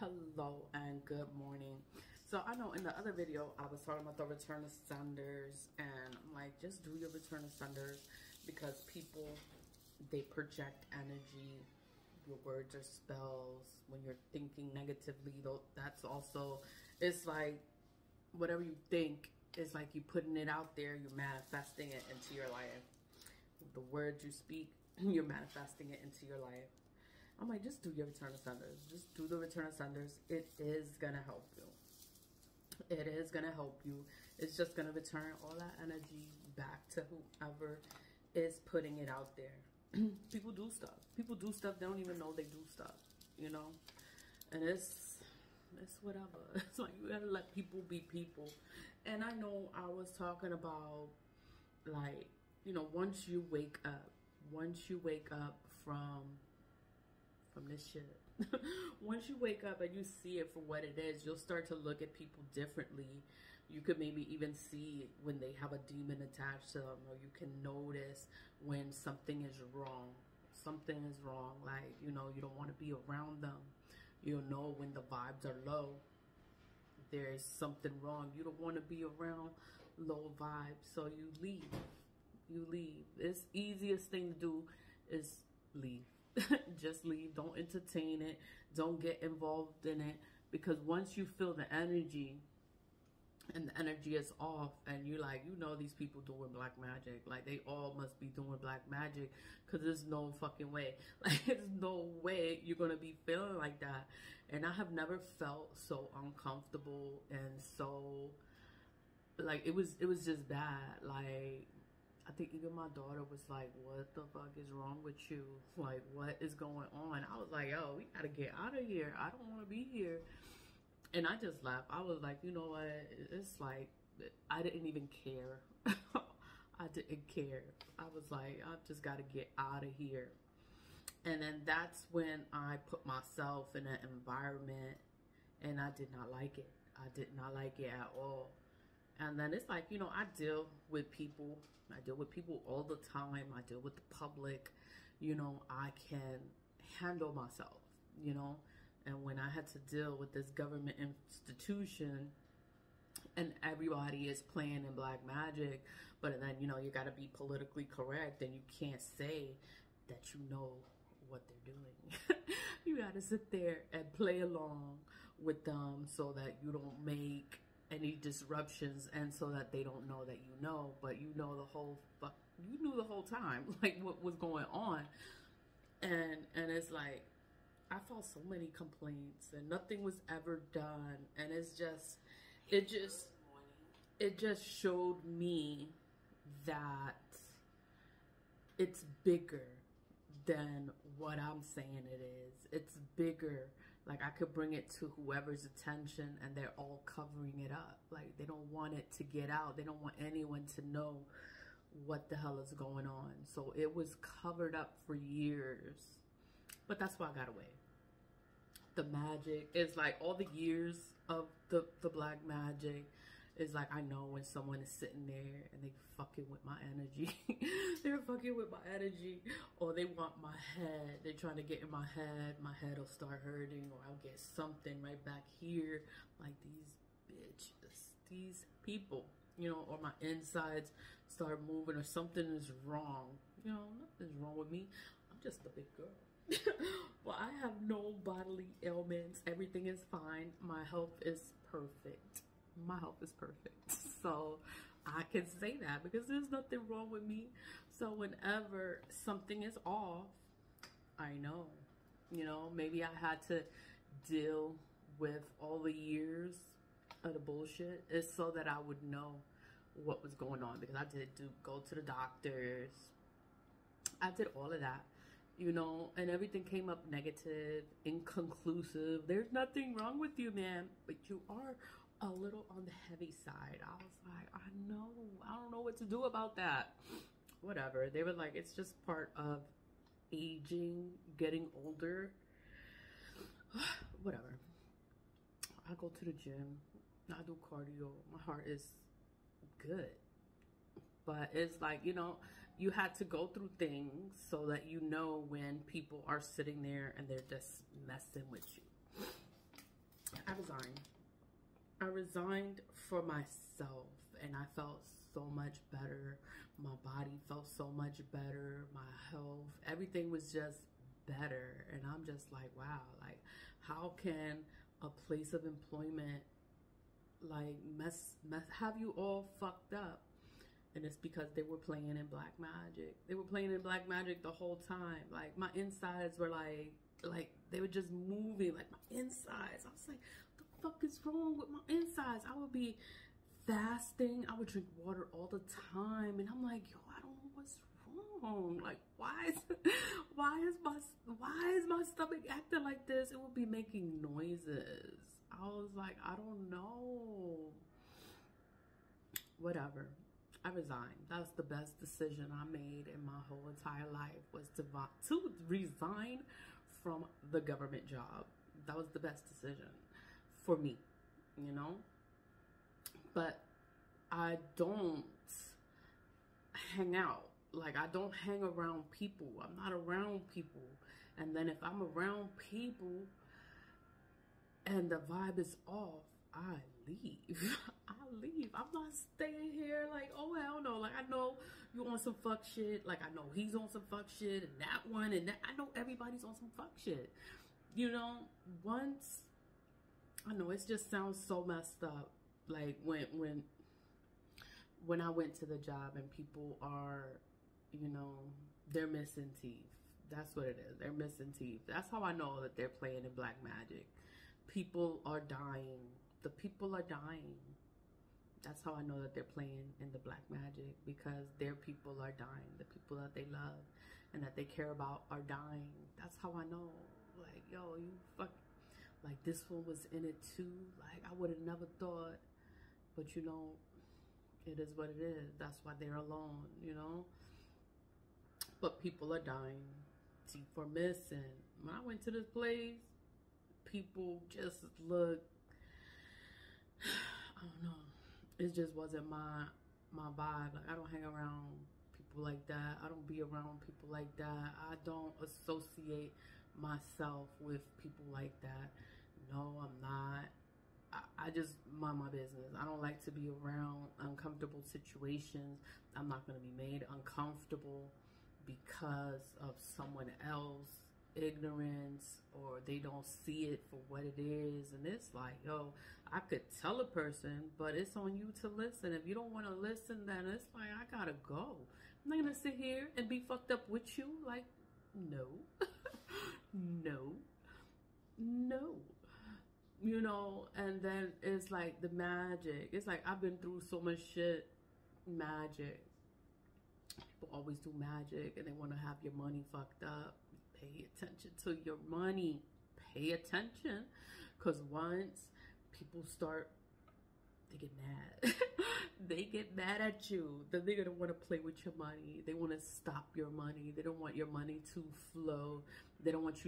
hello and good morning. So i know in the other video i was talking about the return of senders and i'm like just do your return of senders because people they project energy. Your words are spells. When you're thinking negatively though that's also it's like whatever you think is like you putting it out there you're manifesting it into your life. The words you speak you're manifesting it into your life I'm like, just do your return of senders. Just do the return of senders. It is going to help you. It is going to help you. It's just going to return all that energy back to whoever is putting it out there. People do stuff. People do stuff. They don't even know they do stuff, you know? And it's, it's whatever. It's like you got to let people be people. And I know I was talking about, like, you know, once you wake up, once you wake up from from this shit. Once you wake up and you see it for what it is, you'll start to look at people differently. You could maybe even see when they have a demon attached to them, or you can notice when something is wrong. Something is wrong, like, you know, you don't want to be around them. You'll know when the vibes are low. There's something wrong. You don't want to be around low vibes, so you leave. You leave. It's easiest thing to do is leave just leave. Don't entertain it. Don't get involved in it. Because once you feel the energy and the energy is off and you're like, you know these people doing black magic. Like they all must be doing black magic because there's no fucking way. Like there's no way you're going to be feeling like that. And I have never felt so uncomfortable and so like it was it was just bad. Like I think even my daughter was like, what the fuck is wrong with you? Like, what is going on? I was like, yo, we gotta get out of here. I don't want to be here. And I just laughed. I was like, you know what? It's like, I didn't even care. I didn't care. I was like, I just gotta get out of here. And then that's when I put myself in an environment and I did not like it. I did not like it at all. And then it's like, you know, I deal with people. I deal with people all the time. I deal with the public. You know, I can handle myself, you know. And when I had to deal with this government institution and everybody is playing in black magic, but then, you know, you got to be politically correct and you can't say that you know what they're doing. you got to sit there and play along with them so that you don't make any disruptions and so that they don't know that you know but you know the whole you knew the whole time like what was going on and and it's like i felt so many complaints and nothing was ever done and it's just it just it just showed me that it's bigger than what I'm saying it is. It's bigger. Like I could bring it to whoever's attention and they're all covering it up. Like they don't want it to get out. They don't want anyone to know what the hell is going on. So it was covered up for years. But that's why I got away. The magic is like all the years of the, the black magic it's like I know when someone is sitting there and they fucking with my energy. They're fucking with my energy. Or they want my head. They're trying to get in my head. My head will start hurting or I'll get something right back here. Like these bitches. These people. You know, or my insides start moving or something is wrong. You know, nothing's wrong with me. I'm just a big girl. well, I have no bodily ailments. Everything is fine. My health is perfect my health is perfect. So I can say that because there's nothing wrong with me. So whenever something is off, I know. You know, maybe I had to deal with all the years of the bullshit is so that I would know what was going on because I did do go to the doctors. I did all of that you know, and everything came up negative, inconclusive. There's nothing wrong with you, man, but you are a little on the heavy side. I was like, I know, I don't know what to do about that. Whatever. They were like, it's just part of aging, getting older. Whatever. I go to the gym. I do cardio. My heart is good. But it's like, you know, you had to go through things so that you know when people are sitting there and they're just messing with you resigned. I resigned for myself and I felt so much better. My body felt so much better. My health, everything was just better. And I'm just like, wow, like how can a place of employment like mess, mess have you all fucked up? And it's because they were playing in black magic. They were playing in black magic the whole time. Like my insides were like like they were just moving like my insides. I was like, the fuck is wrong with my insides? I would be fasting. I would drink water all the time. And I'm like, yo, I don't know what's wrong. Like, why is, why is my, why is my stomach acting like this? It would be making noises. I was like, I don't know. Whatever. I resigned. That's the best decision I made in my whole entire life was to, to resign from the government job. That was the best decision for me, you know? But I don't hang out. Like, I don't hang around people. I'm not around people. And then if I'm around people and the vibe is off, I leave. I leave. I'm not staying here like, oh hell no. Like I know you on some fuck shit. Like I know he's on some fuck shit and that one and that I know everybody's on some fuck shit. You know, once I know it just sounds so messed up. Like when when when I went to the job and people are, you know, they're missing teeth. That's what it is. They're missing teeth. That's how I know that they're playing in black magic. People are dying the people are dying. That's how I know that they're playing in the black magic because their people are dying. The people that they love and that they care about are dying. That's how I know. Like, yo, you fuck. Like, this one was in it too. Like, I would have never thought. But, you know, it is what it is. That's why they're alone, you know? But people are dying. Teeth are missing. When I went to this place, people just look I don't know. It just wasn't my my vibe. Like I don't hang around people like that. I don't be around people like that. I don't associate myself with people like that. No, I'm not. I, I just mind my business. I don't like to be around uncomfortable situations. I'm not going to be made uncomfortable because of someone else ignorance or they don't see it for what it is and it's like yo i could tell a person but it's on you to listen if you don't want to listen then it's like i gotta go i'm not gonna sit here and be fucked up with you like no no. No. You know and then it's like the magic. It's like i've been through so much shit. Magic. People always do magic and they want to have your money fucked up. Pay attention to your money. Pay attention. Because once people start, they get mad. they get mad at you. Then they're want to play with your money. They want to stop your money. They don't want your money to flow. They don't want you